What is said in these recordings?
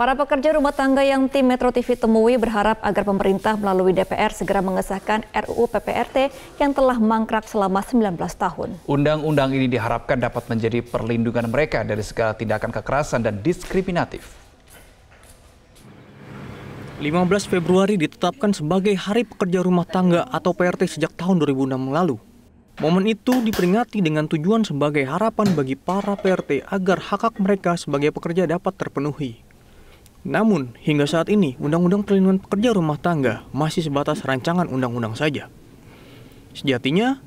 Para pekerja rumah tangga yang tim Metro TV temui berharap agar pemerintah melalui DPR segera mengesahkan RUU PPRT yang telah mangkrak selama 19 tahun. Undang-undang ini diharapkan dapat menjadi perlindungan mereka dari segala tindakan kekerasan dan diskriminatif. 15 Februari ditetapkan sebagai Hari Pekerja Rumah Tangga atau PRT sejak tahun 2006 lalu. Momen itu diperingati dengan tujuan sebagai harapan bagi para PRT agar hak-hak mereka sebagai pekerja dapat terpenuhi. Namun, hingga saat ini, Undang-Undang Perlindungan Pekerja Rumah Tangga masih sebatas rancangan undang-undang saja. Sejatinya,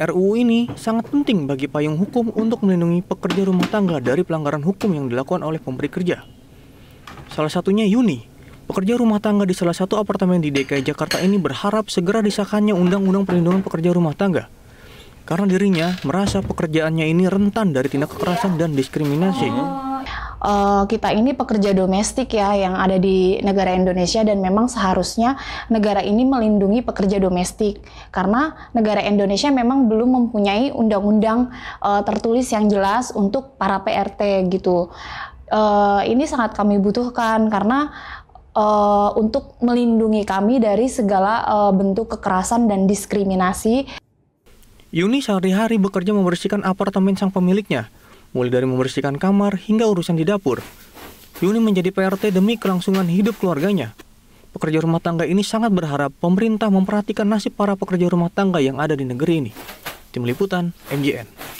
RUU ini sangat penting bagi payung hukum untuk melindungi pekerja rumah tangga dari pelanggaran hukum yang dilakukan oleh pemberi kerja. Salah satunya Yuni, pekerja rumah tangga di salah satu apartemen di DKI Jakarta ini berharap segera disahkannya Undang-Undang Perlindungan Pekerja Rumah Tangga karena dirinya merasa pekerjaannya ini rentan dari tindak kekerasan dan diskriminasi. Uh, kita ini pekerja domestik ya yang ada di negara Indonesia dan memang seharusnya negara ini melindungi pekerja domestik karena negara Indonesia memang belum mempunyai undang-undang uh, tertulis yang jelas untuk para PRT gitu. Uh, ini sangat kami butuhkan karena uh, untuk melindungi kami dari segala uh, bentuk kekerasan dan diskriminasi. Yuni sehari-hari bekerja membersihkan apartemen sang pemiliknya mulai dari membersihkan kamar hingga urusan di dapur. Yuni menjadi PRT demi kelangsungan hidup keluarganya. Pekerja rumah tangga ini sangat berharap pemerintah memperhatikan nasib para pekerja rumah tangga yang ada di negeri ini. Tim Liputan, MJN.